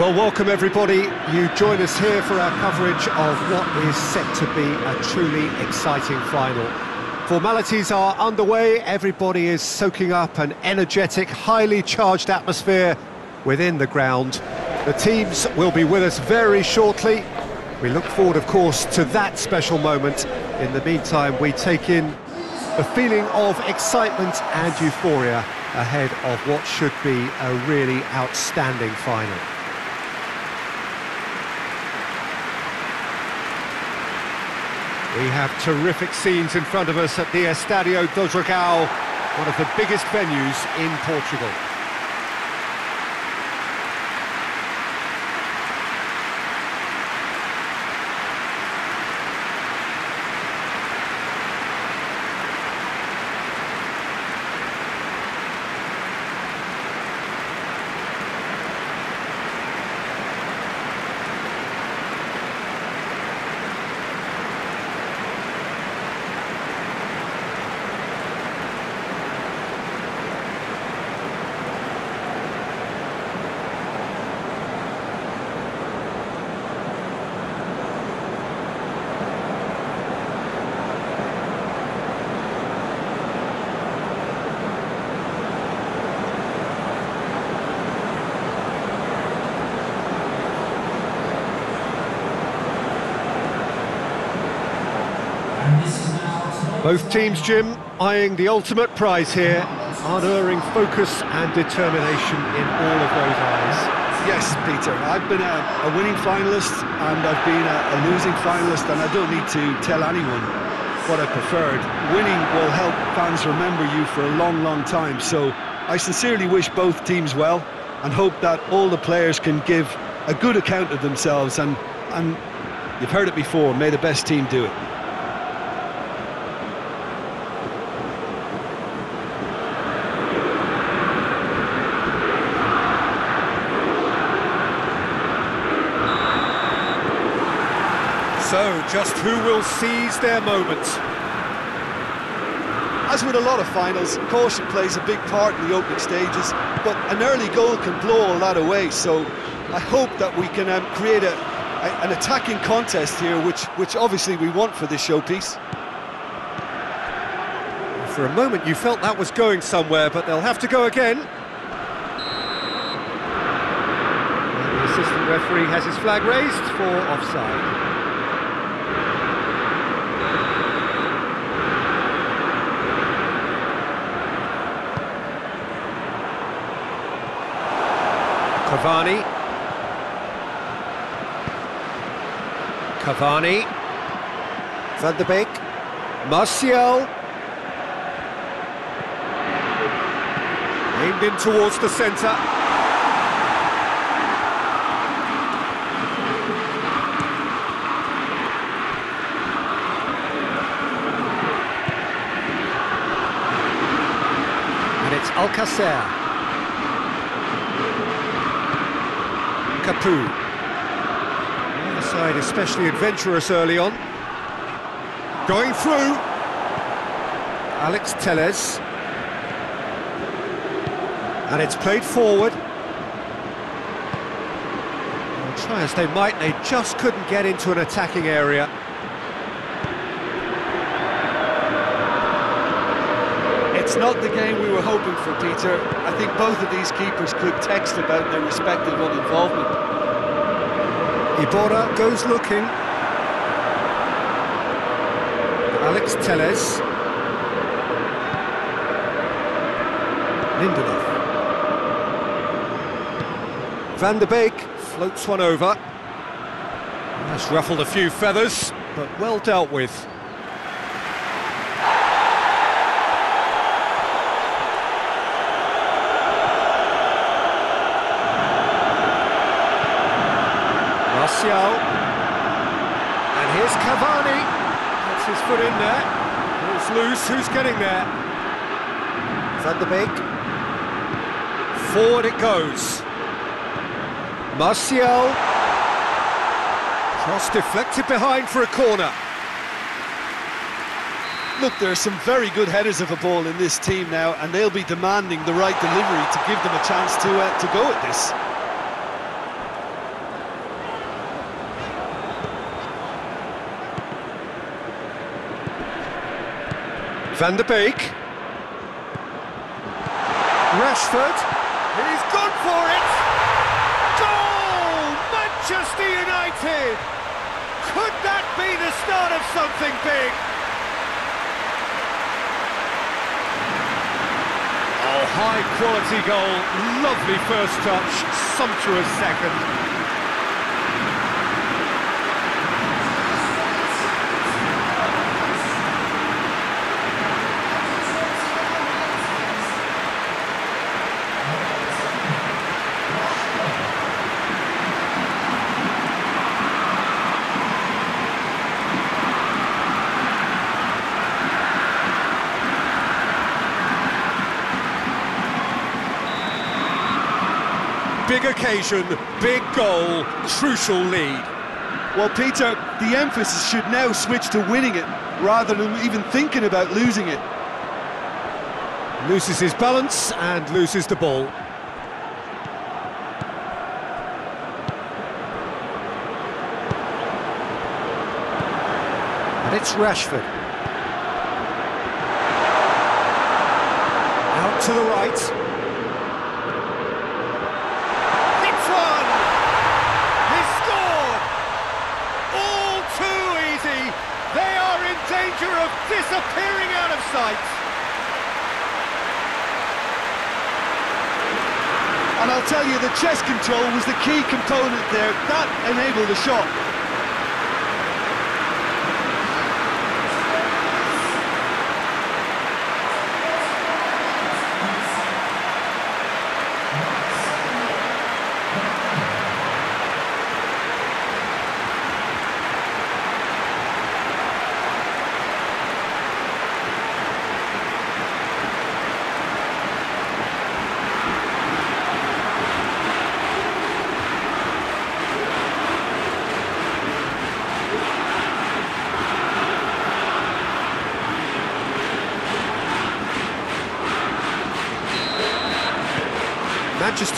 Well, welcome everybody. You join us here for our coverage of what is set to be a truly exciting final. Formalities are underway, everybody is soaking up an energetic, highly charged atmosphere within the ground. The teams will be with us very shortly. We look forward, of course, to that special moment. In the meantime, we take in the feeling of excitement and euphoria ahead of what should be a really outstanding final. We have terrific scenes in front of us at the Estadio do Dragão, one of the biggest venues in Portugal. Both teams, Jim, eyeing the ultimate prize here, unerring focus and determination in all of those eyes. Yes, Peter, I've been a, a winning finalist and I've been a, a, losing finalist and I don't need to tell anyone what I preferred. Winning will help fans remember you for a long, long time, so I sincerely wish both teams well and hope that all the players can give a good account of themselves and, and you've heard it before, may the best team do it. So, just who will seize their moment? As with a lot of finals, caution plays a big part in the opening stages, but an early goal can blow all that away, so I hope that we can um, create a, a, an attacking contest here, which, which obviously we want for this showpiece. For a moment you felt that was going somewhere, but they'll have to go again. And the assistant referee has his flag raised for offside. Cavani. Cavani. Van de Beek. Martial. Aimed in towards the centre. And it's Alcacer. The other side especially adventurous early on. Going through. Alex Telles. And it's played forward. Try as they might, they just couldn't get into an attacking area. It's not the game we were hoping for, Peter. I think both of these keepers could text about their respective uninvolvement. Iborra goes looking. Alex Telles. Lindelof. Van de Beek floats one over. That's ruffled a few feathers, but well dealt with. Martial. And here's Cavani. Gets his foot in there. It's loose. Who's getting there? Van de Beek. Forward it goes. Martial. Cross deflected behind for a corner. Look, there are some very good headers of a ball in this team now, and they'll be demanding the right delivery to give them a chance to uh, to go at this. Van de Beek. Rashford. He's gone for it! Goal! Manchester United! Could that be the start of something big? Oh, high quality goal, lovely first touch, sumptuous second. Occasion, big goal, crucial lead. Well, Peter, the emphasis should now switch to winning it, rather than even thinking about losing it. Loses his balance and loses the ball. And it's Rashford. Out to the right. Danger of disappearing out of sight. And I'll tell you, the chest control was the key component there. That enabled the shot.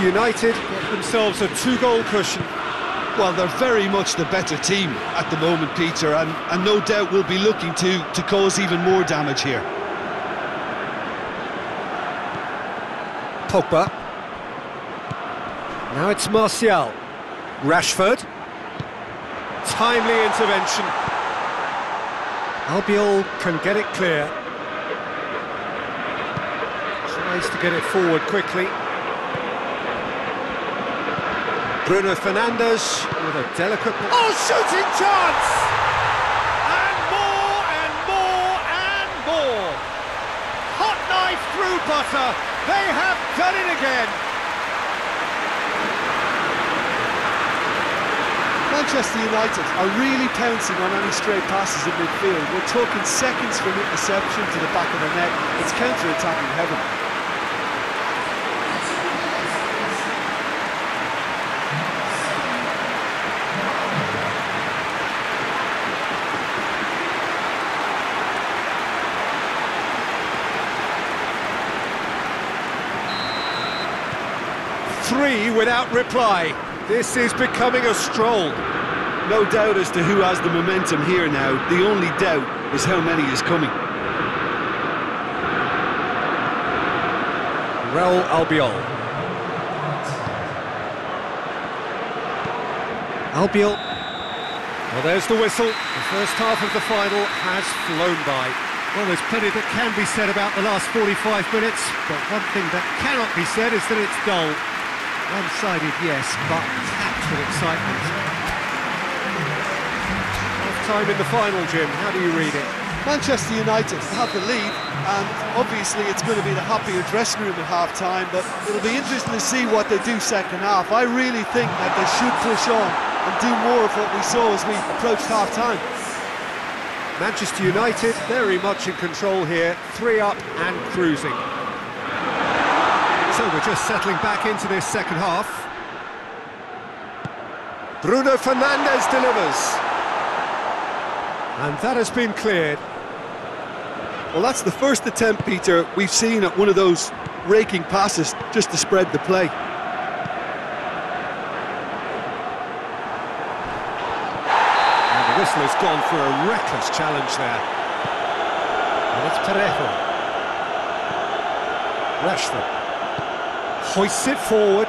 Manchester United themselves a two-goal cushion. Well, they're very much the better team at the moment, Peter, and, and no doubt will be looking to, to cause even more damage here. Pogba. Now it's Martial. Rashford. Timely intervention. Albiol can get it clear. Tries to get it forward quickly. Bruno Fernandes with a delicate... Oh, shooting chance! And more and more and more! Hot knife through butter. They have done it again. Manchester United are really pouncing on any stray passes in midfield. We're talking seconds from interception to the back of the net. It's counter-attacking heaven. Without reply. This is becoming a stroll. No doubt as to who has the momentum here now. The only doubt is how many is coming. Raul Albiol. Albiol. Well, there's the whistle. The first half of the final has flown by. Well, there's plenty that can be said about the last 45 minutes, but one thing that cannot be said is that it's dull. One-sided, yes, but packed with excitement. Half-time in the final, Jim. How do you read it? Manchester United have the lead, and obviously it's going to be the happier dressing room at half-time, but it'll be interesting to see what they do second half. I really think that they should push on and do more of what we saw as we approached half-time. Manchester United very much in control here, three up and cruising. So we're just settling back into this second half. Bruno Fernandes delivers. And that has been cleared. Well, that's the first attempt, Peter, we've seen at one of those raking passes just to spread the play. And the whistle has gone for a reckless challenge there. And it's Parejo. Rashford. Hoists it forward.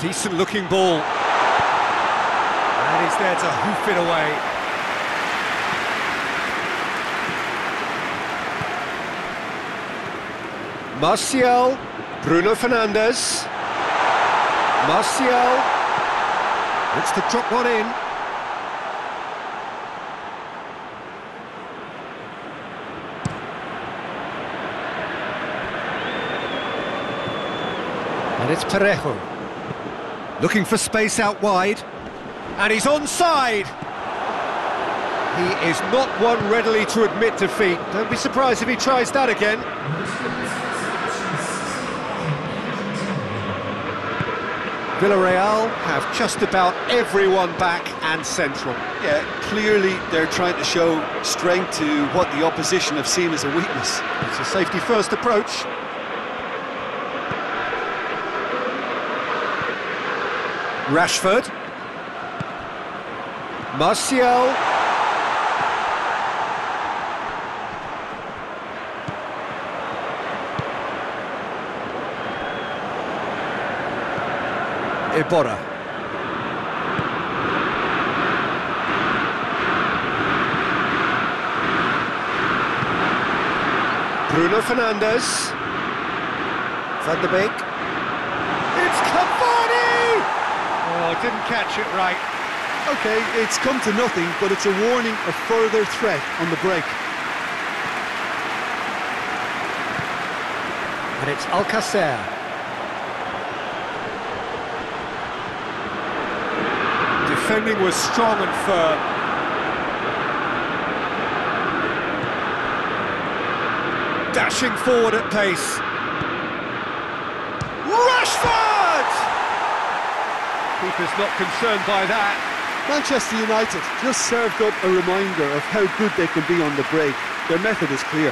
Decent looking ball. And he's there to hoof it away. Martial, Bruno Fernandes. Martial. Looks to drop one in. And it's Parejo. Looking for space out wide. And he's onside. He is not one readily to admit defeat. Don't be surprised if he tries that again. Villarreal have just about everyone back and central. Yeah, clearly they're trying to show strength to what the opposition have seen as a weakness. It's a safety first approach. Rashford. Martial. Iborra. Bruno Fernandes. Van de Beek. It's Cavani! Oh, didn't catch it right. Okay, it's come to nothing, but it's a warning of further threat on the break. And it's Alcacer. Defending was strong and firm. Dashing forward at pace. Rashford! Keeper's not concerned by that. Manchester United just served up a reminder of how good they can be on the break. Their method is clear.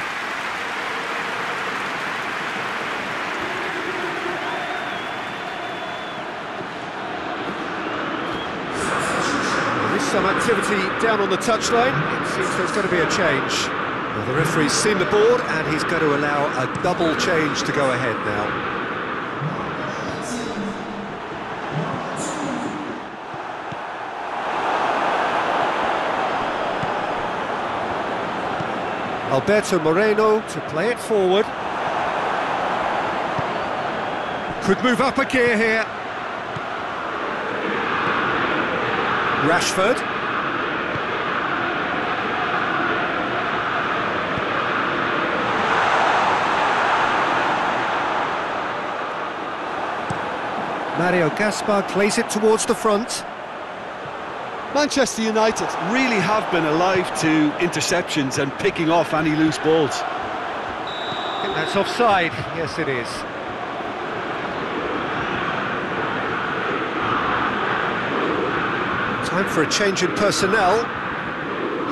There's some activity down on the touchline. It seems there's going to be a change. Well, the referee's seen the board and he's going to allow a double change to go ahead now. Alberto Moreno to play it forward. Could move up a gear here. Rashford. Mario Gaspar plays it towards the front. Manchester United really have been alive to interceptions and picking off any loose balls. That's offside. Yes, it is. Time for a change in personnel.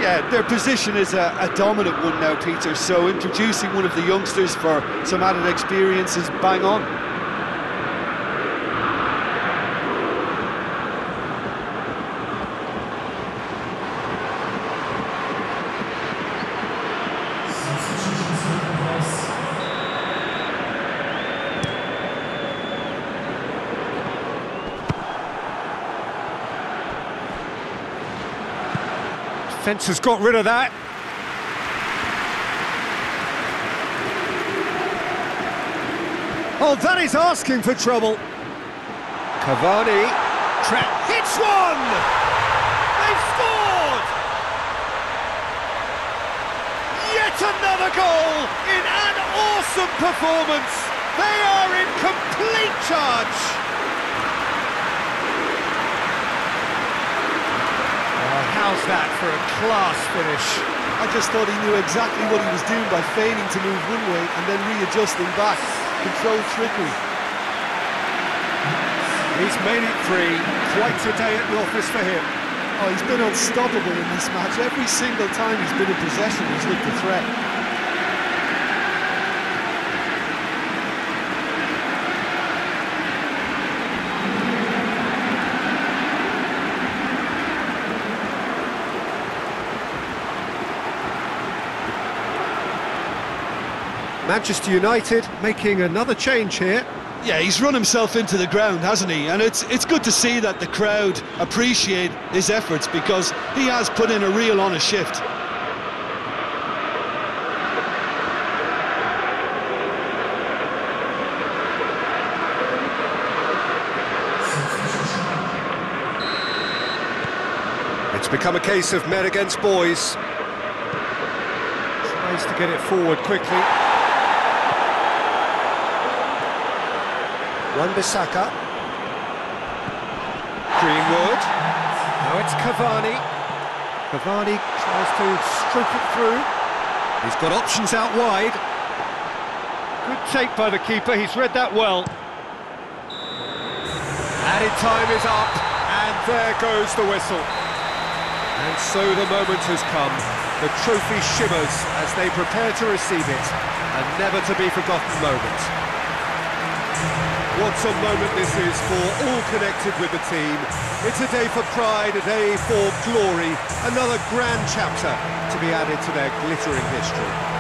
Yeah, their position is a, a, dominant one now, Peter, so introducing one of the youngsters for some added experience is bang on. Fence has got rid of that. Oh, that is asking for trouble. Cavani. Trap hits one! They've scored! Yet another goal in an awesome performance. They are in complete charge. How's that for a class finish? I just thought he knew exactly what he was doing by feigning to move one way and then readjusting back. Controlled trickery. He's made it three. Quite a day at the office for him. Oh, he's been unstoppable in this match. Every single time he's been in possession, he's looked a threat. Manchester United making another change here. Yeah, he's run himself into the ground, hasn't he? And it's it's good to see that the crowd appreciate his efforts because he has put in a real honest shift. It's become a case of men against boys. Tries to get it forward quickly. Wan-Bissaka. Greenwood. Now it's Cavani. Cavani tries to stroke it through. He's got options out wide. Good take by the keeper, he's read that well. Added time is up, and there goes the whistle. And so the moment has come. The trophy shimmers as they prepare to receive it. A never-to-be-forgotten moment. What a moment this is for all connected with the team. It's a day for pride, a day for glory, another grand chapter to be added to their glittering history.